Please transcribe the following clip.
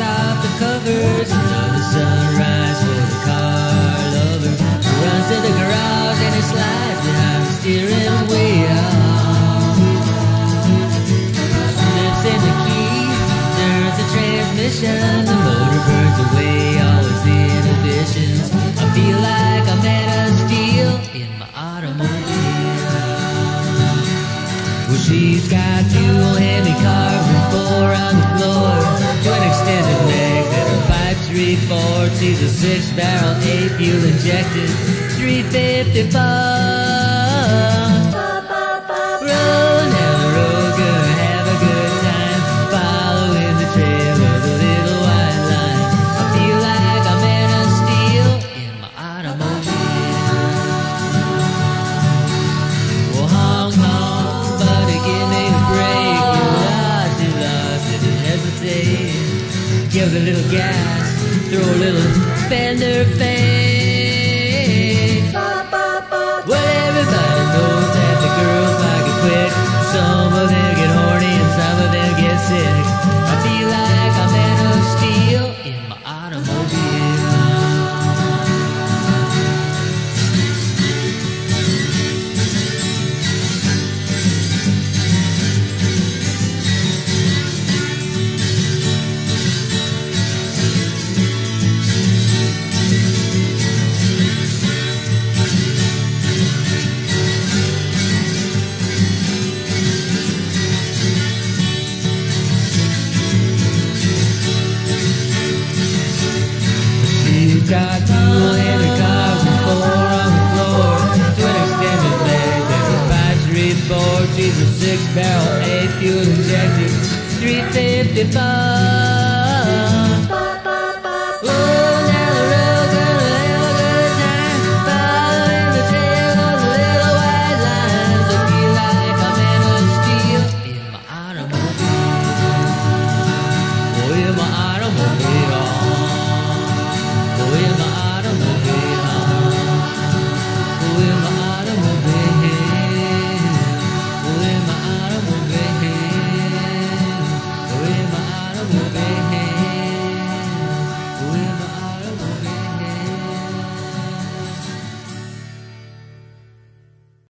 off the covers. Another sunrise for the car lover. He runs to the garage and he slides behind the steering wheel. Lifts in the key, turns the transmission. The motor burns away all his inhibitions. I feel like I'm at a steel in my automobile. Well, she's got two She's a six barrel, eight fuel injected, 354. Roll down the road, have a good time. Following the trail of the little white line. I feel like I'm in a steel in my automobile. Well, Hong Kong, buddy, give me a break. You lost, you lost, hesitate. Give a little gas, throw a little fender fade. Well, everybody knows that the girls like it quick. Some of them get horny and some of them get sick. I feel like I'm in a steel in my automobile. A six barrel, eight fuel injected, 354.